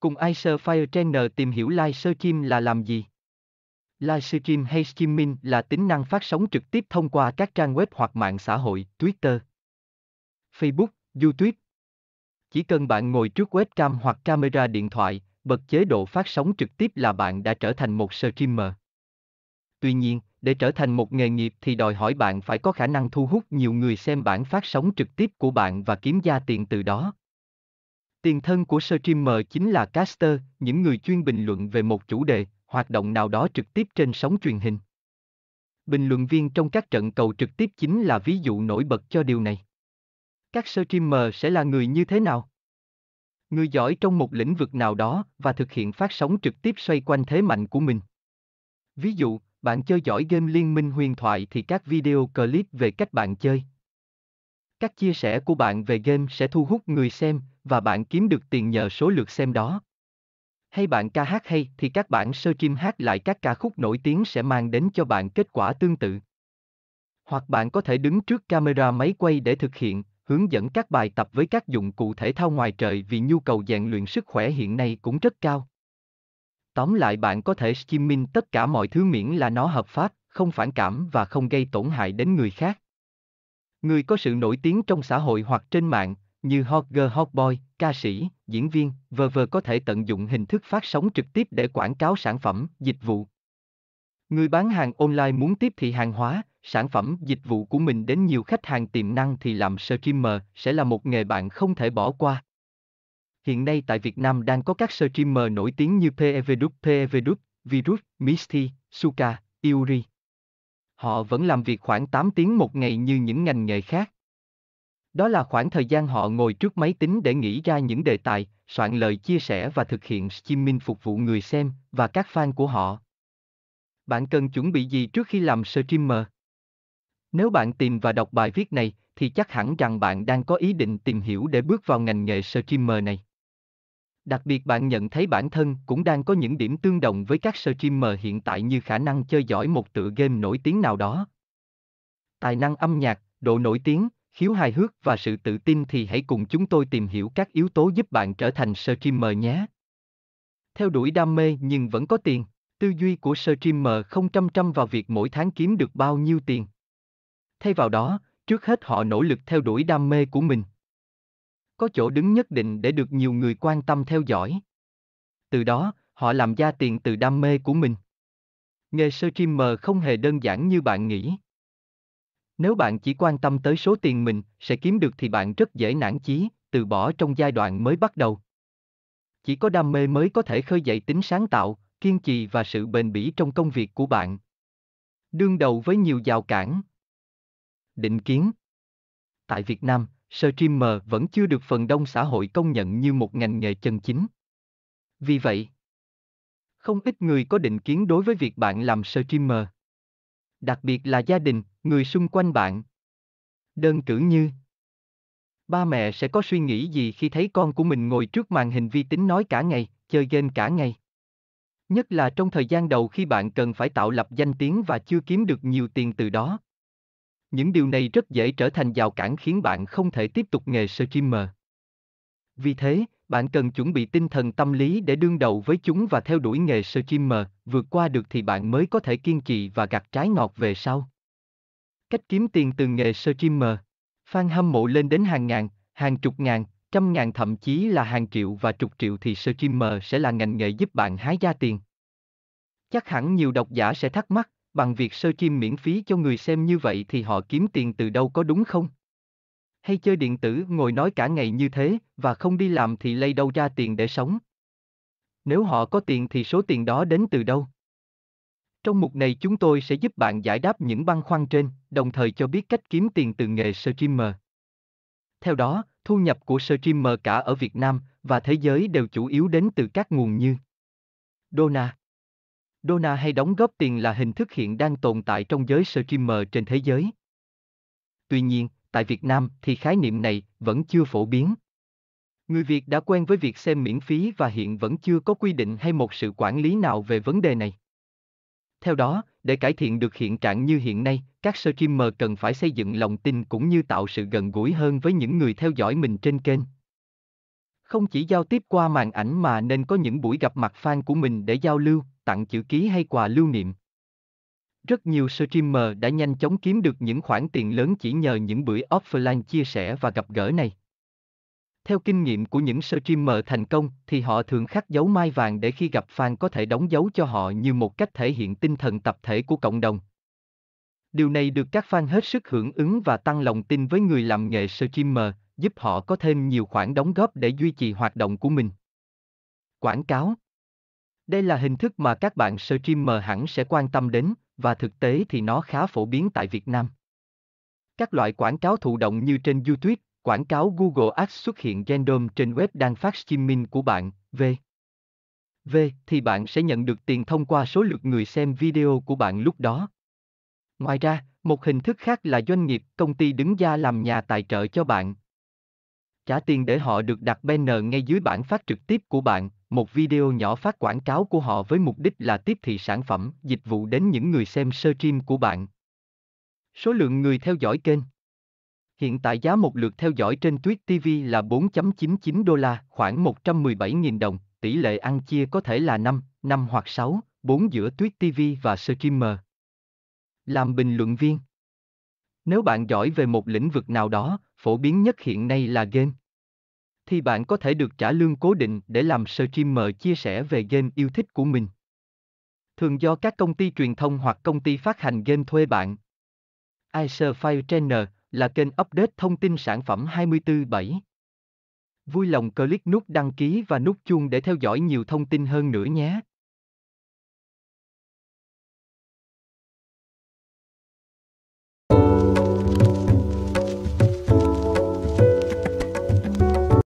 Cùng Acer Firetrainer tìm hiểu live stream là làm gì? Livestream hay streaming là tính năng phát sóng trực tiếp thông qua các trang web hoặc mạng xã hội, Twitter, Facebook, YouTube. Chỉ cần bạn ngồi trước webcam hoặc camera điện thoại, bật chế độ phát sóng trực tiếp là bạn đã trở thành một streamer. Tuy nhiên, để trở thành một nghề nghiệp thì đòi hỏi bạn phải có khả năng thu hút nhiều người xem bản phát sóng trực tiếp của bạn và kiếm ra tiền từ đó. Tiền thân của streamer chính là caster, những người chuyên bình luận về một chủ đề, hoạt động nào đó trực tiếp trên sóng truyền hình. Bình luận viên trong các trận cầu trực tiếp chính là ví dụ nổi bật cho điều này. Các streamer sẽ là người như thế nào? Người giỏi trong một lĩnh vực nào đó và thực hiện phát sóng trực tiếp xoay quanh thế mạnh của mình. Ví dụ, bạn chơi giỏi game Liên minh huyền thoại thì các video clip về cách bạn chơi. Các chia sẻ của bạn về game sẽ thu hút người xem và bạn kiếm được tiền nhờ số lượt xem đó. Hay bạn ca hát hay thì các bạn sơ chim hát lại các ca khúc nổi tiếng sẽ mang đến cho bạn kết quả tương tự. Hoặc bạn có thể đứng trước camera máy quay để thực hiện, hướng dẫn các bài tập với các dụng cụ thể thao ngoài trời vì nhu cầu rèn luyện sức khỏe hiện nay cũng rất cao. Tóm lại bạn có thể streaming tất cả mọi thứ miễn là nó hợp pháp, không phản cảm và không gây tổn hại đến người khác. Người có sự nổi tiếng trong xã hội hoặc trên mạng, như hot girl hot boy, ca sĩ, diễn viên, v.v. có thể tận dụng hình thức phát sóng trực tiếp để quảng cáo sản phẩm, dịch vụ. Người bán hàng online muốn tiếp thị hàng hóa, sản phẩm, dịch vụ của mình đến nhiều khách hàng tiềm năng thì làm streamer sẽ là một nghề bạn không thể bỏ qua. Hiện nay tại Việt Nam đang có các streamer nổi tiếng như PEVDUP, PEVDUP, Virus, Misty, Suka, Yuri. Họ vẫn làm việc khoảng 8 tiếng một ngày như những ngành nghề khác. Đó là khoảng thời gian họ ngồi trước máy tính để nghĩ ra những đề tài, soạn lời chia sẻ và thực hiện streaming phục vụ người xem và các fan của họ. Bạn cần chuẩn bị gì trước khi làm streamer? Nếu bạn tìm và đọc bài viết này, thì chắc hẳn rằng bạn đang có ý định tìm hiểu để bước vào ngành nghề streamer này. Đặc biệt bạn nhận thấy bản thân cũng đang có những điểm tương đồng với các streamer hiện tại như khả năng chơi giỏi một tựa game nổi tiếng nào đó. Tài năng âm nhạc, độ nổi tiếng, khiếu hài hước và sự tự tin thì hãy cùng chúng tôi tìm hiểu các yếu tố giúp bạn trở thành streamer nhé. Theo đuổi đam mê nhưng vẫn có tiền, tư duy của streamer không chăm chăm vào việc mỗi tháng kiếm được bao nhiêu tiền. Thay vào đó, trước hết họ nỗ lực theo đuổi đam mê của mình. Có chỗ đứng nhất định để được nhiều người quan tâm theo dõi. Từ đó, họ làm ra tiền từ đam mê của mình. Nghề streamer không hề đơn giản như bạn nghĩ. Nếu bạn chỉ quan tâm tới số tiền mình sẽ kiếm được thì bạn rất dễ nản chí, từ bỏ trong giai đoạn mới bắt đầu. Chỉ có đam mê mới có thể khơi dậy tính sáng tạo, kiên trì và sự bền bỉ trong công việc của bạn. Đương đầu với nhiều rào cản. Định kiến Tại Việt Nam, streamer vẫn chưa được phần đông xã hội công nhận như một ngành nghề chân chính. Vì vậy, không ít người có định kiến đối với việc bạn làm streamer. Đặc biệt là gia đình, người xung quanh bạn. Đơn cử như Ba mẹ sẽ có suy nghĩ gì khi thấy con của mình ngồi trước màn hình vi tính nói cả ngày, chơi game cả ngày? Nhất là trong thời gian đầu khi bạn cần phải tạo lập danh tiếng và chưa kiếm được nhiều tiền từ đó. Những điều này rất dễ trở thành rào cản khiến bạn không thể tiếp tục nghề streamer. Vì thế, bạn cần chuẩn bị tinh thần tâm lý để đương đầu với chúng và theo đuổi nghề streamer, vượt qua được thì bạn mới có thể kiên trì và gặt trái ngọt về sau. Cách kiếm tiền từ nghề streamer. Fan hâm mộ lên đến hàng ngàn, hàng chục ngàn, trăm ngàn thậm chí là hàng triệu và chục triệu thì streamer sẽ là ngành nghề giúp bạn hái ra tiền. Chắc hẳn nhiều độc giả sẽ thắc mắc, bằng việc stream miễn phí cho người xem như vậy thì họ kiếm tiền từ đâu có đúng không? Hay chơi điện tử ngồi nói cả ngày như thế và không đi làm thì lấy đâu ra tiền để sống? Nếu họ có tiền thì số tiền đó đến từ đâu? Trong mục này chúng tôi sẽ giúp bạn giải đáp những băn khoăn trên, đồng thời cho biết cách kiếm tiền từ nghề streamer. Theo đó, thu nhập của streamer cả ở Việt Nam và thế giới đều chủ yếu đến từ các nguồn như Dona. Dona hay đóng góp tiền là hình thức hiện đang tồn tại trong giới streamer trên thế giới. Tuy nhiên, tại Việt Nam thì khái niệm này vẫn chưa phổ biến. Người Việt đã quen với việc xem miễn phí và hiện vẫn chưa có quy định hay một sự quản lý nào về vấn đề này. Theo đó, để cải thiện được hiện trạng như hiện nay, các streamer cần phải xây dựng lòng tin cũng như tạo sự gần gũi hơn với những người theo dõi mình trên kênh. Không chỉ giao tiếp qua màn ảnh mà nên có những buổi gặp mặt fan của mình để giao lưu, tặng chữ ký hay quà lưu niệm. Rất nhiều streamer đã nhanh chóng kiếm được những khoản tiền lớn chỉ nhờ những buổi offline chia sẻ và gặp gỡ này. Theo kinh nghiệm của những streamer thành công thì họ thường khắc dấu mai vàng để khi gặp fan có thể đóng dấu cho họ như một cách thể hiện tinh thần tập thể của cộng đồng. Điều này được các fan hết sức hưởng ứng và tăng lòng tin với người làm nghề streamer, giúp họ có thêm nhiều khoản đóng góp để duy trì hoạt động của mình. Quảng cáo Đây là hình thức mà các bạn streamer hẳn sẽ quan tâm đến, và thực tế thì nó khá phổ biến tại Việt Nam. Các loại quảng cáo thụ động như trên YouTube, quảng cáo Google Ads xuất hiện random trên web đang phát streaming của bạn, v. V thì bạn sẽ nhận được tiền thông qua số lượt người xem video của bạn lúc đó. Ngoài ra, một hình thức khác là doanh nghiệp, công ty đứng ra làm nhà tài trợ cho bạn. Trả tiền để họ được đặt banner ngay dưới bản phát trực tiếp của bạn, một video nhỏ phát quảng cáo của họ với mục đích là tiếp thị sản phẩm, dịch vụ đến những người xem stream của bạn. Số lượng người theo dõi kênh. Hiện tại giá một lượt theo dõi trên Twitch TV là 4.99 đô la, khoảng 117.000 đồng, tỷ lệ ăn chia có thể là 5, 5 hoặc 6, 4 giữa Twitch TV và streamer. Làm bình luận viên. Nếu bạn giỏi về một lĩnh vực nào đó, phổ biến nhất hiện nay là game, thì bạn có thể được trả lương cố định để làm streamer chia sẻ về game yêu thích của mình. Thường do các công ty truyền thông hoặc công ty phát hành game thuê bạn. Acer Fire Trainer là kênh update thông tin sản phẩm 24/7. Vui lòng click nút đăng ký và nút chuông để theo dõi nhiều thông tin hơn nữa nhé.